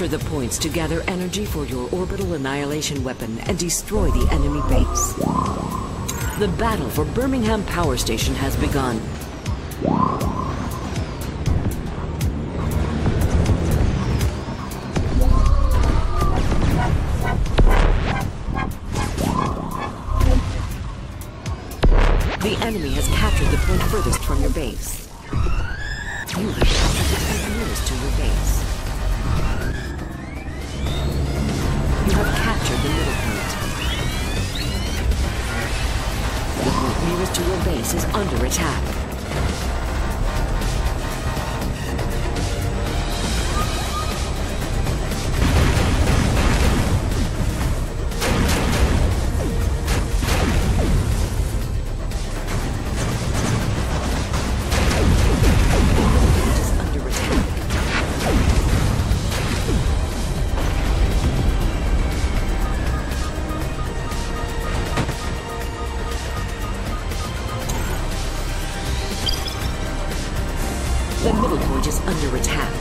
Capture the points to gather energy for your orbital annihilation weapon and destroy the enemy base. The battle for Birmingham Power Station has begun. The enemy has captured the point furthest from your base. You have captured the point nearest to your base. You have captured the middle point. The point nearest to your base is under attack. Is under attack.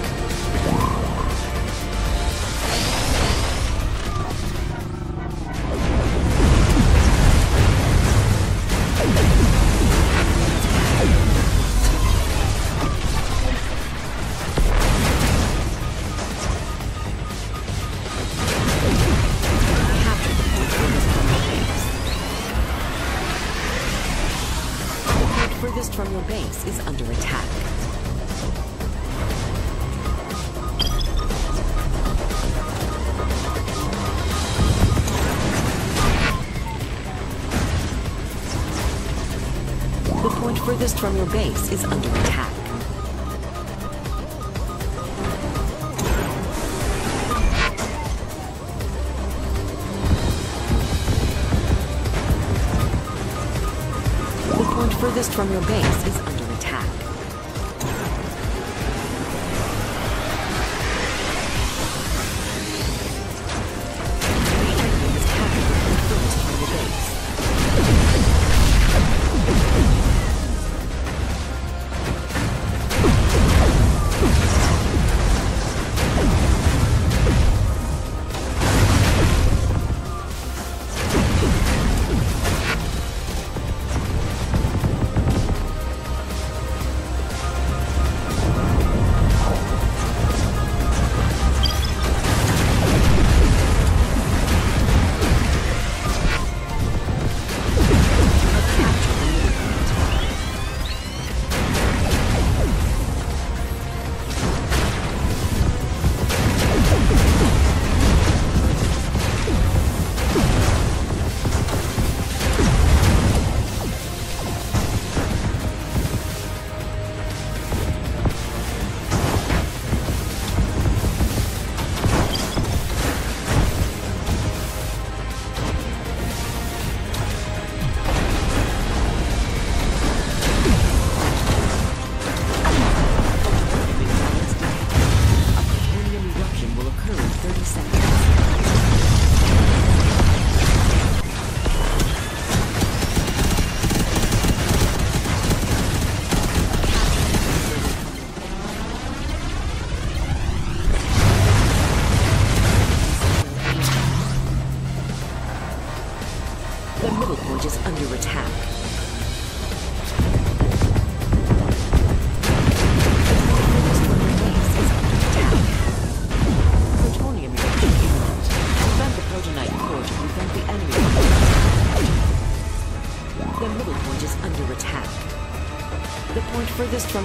Furthest from your base is under attack. Furthest from your base is under attack. The point furthest from your base is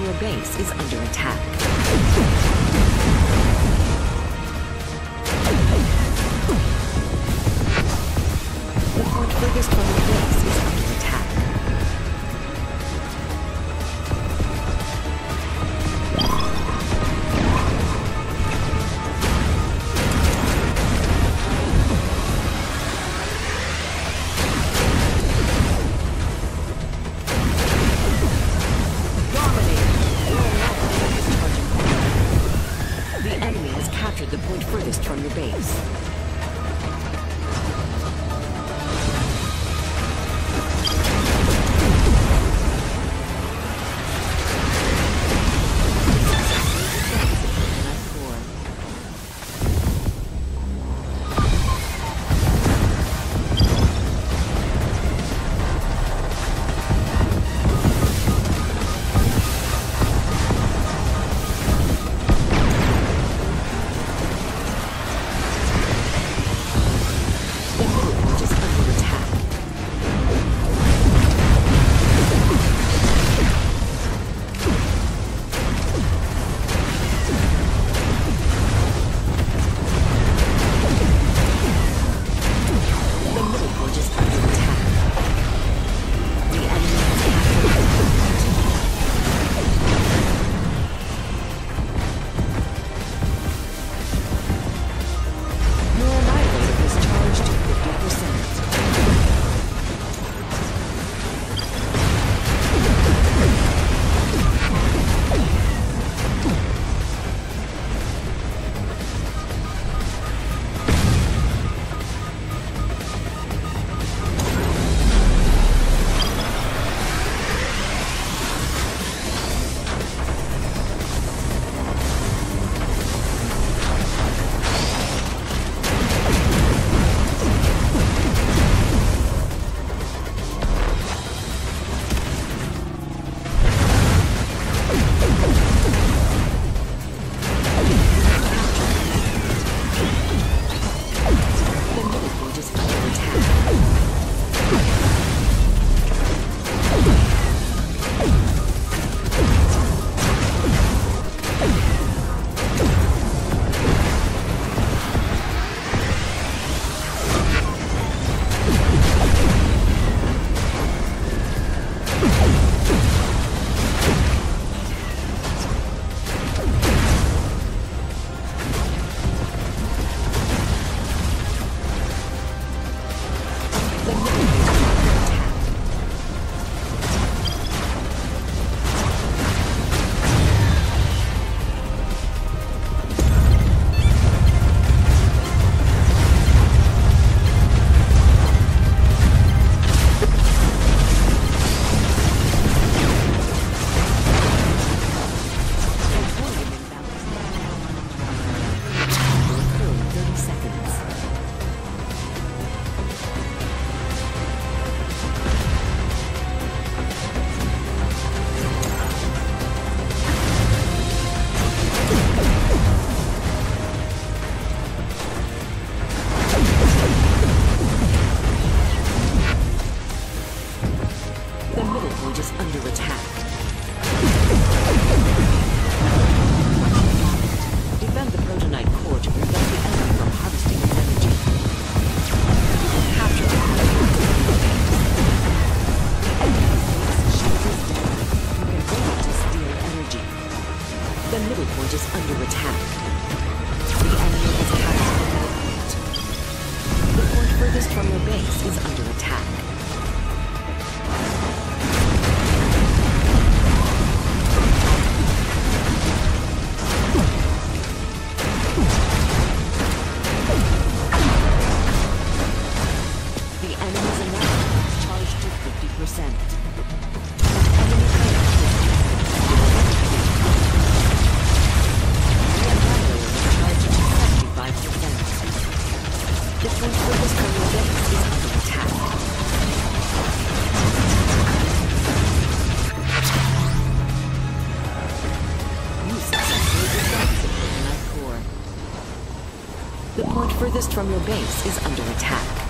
your base is under attack. Furthest from your base is under attack. You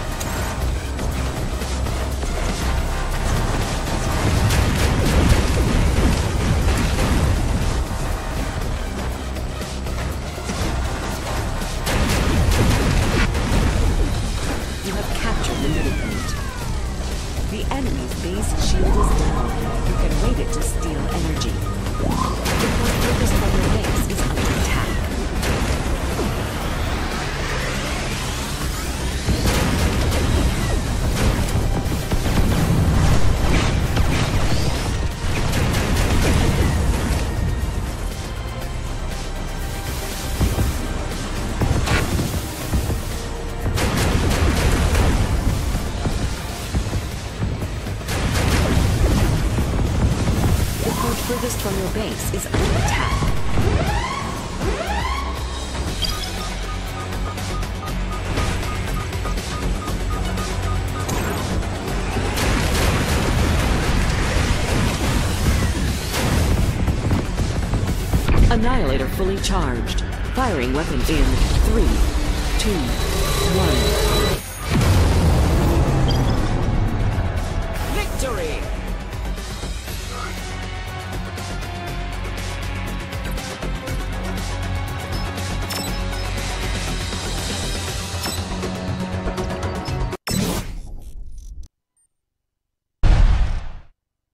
Annihilator fully charged. Firing weapon in three, two, one.